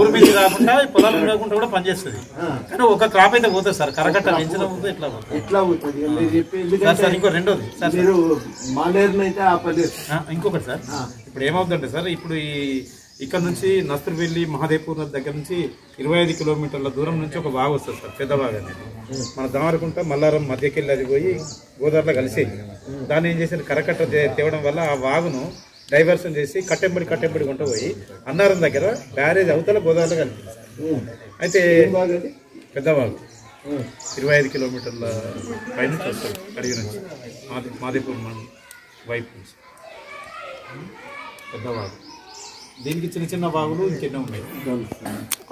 ఊరి మీద కాకుండా పొలాలు ఉండకుండా కూడా పనిచేస్తుంది. కానీ ఒక క్రాప్ అయితే పోతుంది సార్. కరకట్ట పెంచడం పోతే ఎట్లా ఎట్లా మీరు చెప్పి ఇంకో రెండోది. మీరు ఇంకొకటి సార్. ఇప్పుడు ఏమవుతుందంటే సార్ ఇప్పుడు ఈ ఇక్కడ నుంచి నస్తూరువెల్లి మహాదేవ్పూర్ దగ్గర నుంచి ఇరవై ఐదు కిలోమీటర్ల దూరం నుంచి ఒక వాగు వస్తుంది సార్ పెద్ద వాగు అనేది. మన దామరకుంట మల్లారం మధ్యకెళ్ళి అది పోయి గోదావరిలో కలిసేది. దాన్ని ఏం చేశారు? కరకట్ట తేవడం వల్ల ఆ వాగును డైవర్షన్ చేసి కట్టెంబడి కట్టెంబడి కొంట పోయి అన్నారం దగ్గర బ్యారేజ్ అవతల గోదావరిలో కలిపింది సార్. అయితే బాగది పెద్ద వాగు ఇరవై ఐదు కిలోమీటర్ల వస్తుంది అడిగి నుంచి. మాది మాదేపూర్ మన వైపు నుంచి. పెద్ద వాగు దీనికి చిన్న చిన్న వాగులు ఇంకెన్నో ఉన్నాయి.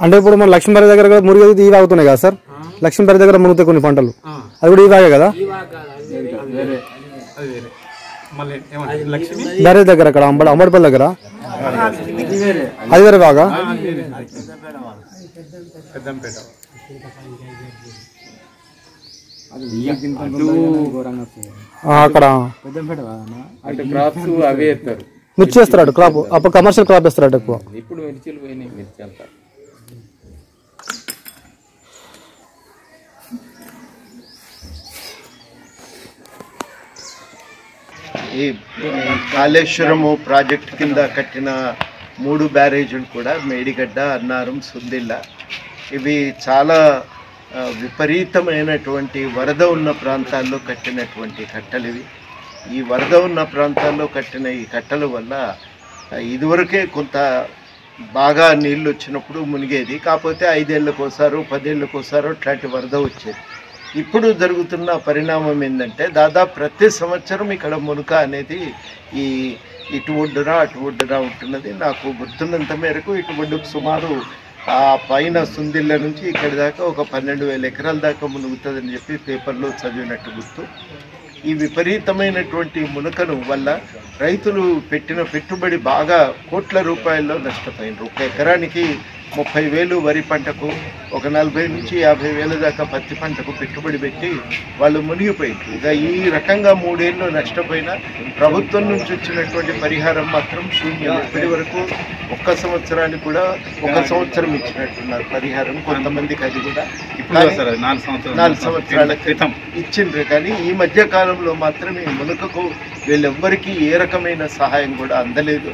అంటే ఇప్పుడు మన లక్ష్మీబారి దగ్గర కూడా మురిగేది ఈ వాగుతున్నాయి కదా సార్? లక్ష్మీబారి దగ్గర మునుగుతాయి కొన్ని పంటలు. అది కూడా ఈ వాగే కదా? అది వేరే. బ్యారేజ్ దగ్గర అక్కడ అంబడి అంబడిపల్లి దగ్గర? అది వేరే. పెద్దంపేట. ఆ, అక్కడ. మిర్చి వేస్తారట క్రాప్ అప్పుడు కమర్షియల్ క్రాప్ వేస్తారట ఎక్కువ. ఇప్పుడు మిర్చిలు పోయినాయి మిర్చి అంతా. ఈ కాళేశ్వరము ప్రాజెక్ట్ కింద కట్టిన మూడు బ్యారేజీలు కూడా మేడిగడ్డ అన్నారం సుందిల్ల. ఇవి చాలా విపరీతమైనటువంటి వరద ఉన్న ప్రాంతాల్లో కట్టినటువంటి కట్టలు ఇవి. ఈ వరద ఉన్న ప్రాంతాల్లో కట్టిన ఈ కట్టల వల్ల ఇదివరకే కొంత బాగా నీళ్ళు వచ్చినప్పుడు మునిగేది. కాకపోతే ఐదేళ్ళకోసారో పదేళ్ళకోసారో అట్లాంటి వరద వచ్చేది. ఇప్పుడు జరుగుతున్న పరిణామం ఏంటంటే దాదాపు ప్రతి సంవత్సరం ఇక్కడ మునుక అనేది ఈ ఇటు ఒడ్డున అటు ఒడ్డున ఉంటున్నది. నాకు గుర్తున్నంత మేరకు ఇటు ఒడ్డుకు సుమారు ఆ పైన సుందిళ్ళ నుంచి ఇక్కడి దాకా ఒక పన్నెండు వేల ఎకరాల దాకా మునుగుతుందని చెప్పి పేపర్లో చదివినట్టు గుర్తు. ఈ విపరీతమైనటువంటి మునకను వల్ల రైతులు పెట్టిన పెట్టుబడి బాగా కోట్ల రూపాయల్లో నష్టపోయినారు. ఒక ఎకరానికి ముప్పై వేలు వరి పంటకు ఒక నలభై నుంచి యాభై వేల దాకా పత్తి పంటకు పెట్టుబడి పెట్టి వాళ్ళు మునిగిపోయింది ఇక ఈ రకంగా మూడేళ్ళు నష్టపోయిన ప్రభుత్వం నుంచి వచ్చినటువంటి పరిహారం మాత్రం శూన్యం. ఇప్పటి వరకు ఒక్క సంవత్సరానికి కూడా ఒక సంవత్సరం ఇచ్చినట్టున్నారు పరిహారం కొంతమందికి అది కూడా. నాలుగు సంవత్సరాలు క్రితం ఇచ్చిండ్రు. కానీ ఈ మధ్య కాలంలో మాత్రం ఈ మునకకు వీళ్ళెవ్వరికీ ఏ రకమైన సహాయం కూడా అందలేదు.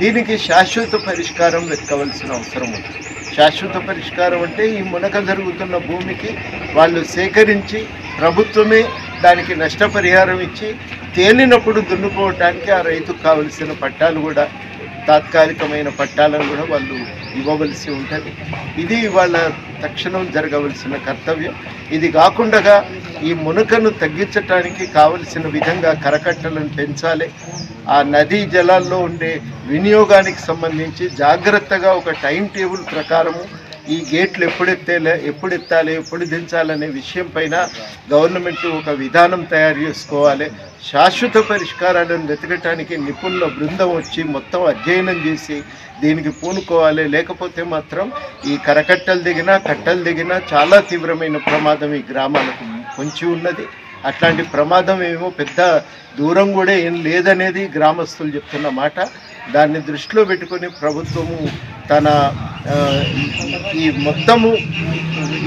దీనికి శాశ్వత పరిష్కారం వెతకవలసిన అవసరం ఉంది. శాశ్వత పరిష్కారం అంటే ఈ మునక జరుగుతున్న భూమికి వాళ్ళు సేకరించి ప్రభుత్వమే దానికి నష్టపరిహారం ఇచ్చి తేలినప్పుడు దున్నుకోవటానికి ఆ రైతుకు కావలసిన పట్టాలు కూడా తాత్కాలికమైన పట్టాలను కూడా వాళ్ళు ఇవ్వవలసి ఉంటుంది. ఇది వాళ్ళ తక్షణం జరగవలసిన కర్తవ్యం. ఇది కాకుండా ఈ మునకను తగ్గించటానికి కావలసిన విధంగా కరకట్టలను పెంచాలి. ఆ నదీ జలాల్లో ఉండే వినియోగానికి సంబంధించి జాగ్రత్తగా ఒక టైం టేబుల్ ప్రకారము ఈ గేట్లు ఎప్పుడెత్తేలే ఎప్పుడెత్తాలి ఎప్పుడు ఎప్పుడు దించాలనే విషయం పైన గవర్నమెంట్ ఒక విధానం తయారు చేసుకోవాలి. శాశ్వత పరిష్కారాలను వెతకటానికి నిపుణుల బృందం వచ్చి మొత్తం అధ్యయనం చేసి దీనికి పూనుకోవాలి. లేకపోతే మాత్రం ఈ కరకట్టలు దిగినా కట్టలు దిగినా చాలా తీవ్రమైన ప్రమాదం ఈ గ్రామాలకు పొంచి ఉన్నది. అట్లాంటి ప్రమాదం ఏమో పెద్ద దూరం కూడా ఏం లేదనేది గ్రామస్తులు చెప్తున్న మాట. దాన్ని దృష్టిలో పెట్టుకొని ప్రభుత్వము తన ఈ మొత్తము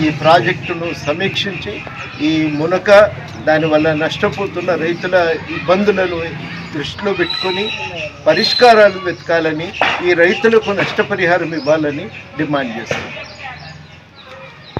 ఈ ప్రాజెక్టును సమీక్షించి ఈ మునక దానివల్ల నష్టపోతున్న రైతుల ఇబ్బందులను దృష్టిలో పెట్టుకొని పరిష్కారాలు వెతకాలని ఈ రైతులకు నష్టపరిహారం ఇవ్వాలని డిమాండ్ చేస్తారు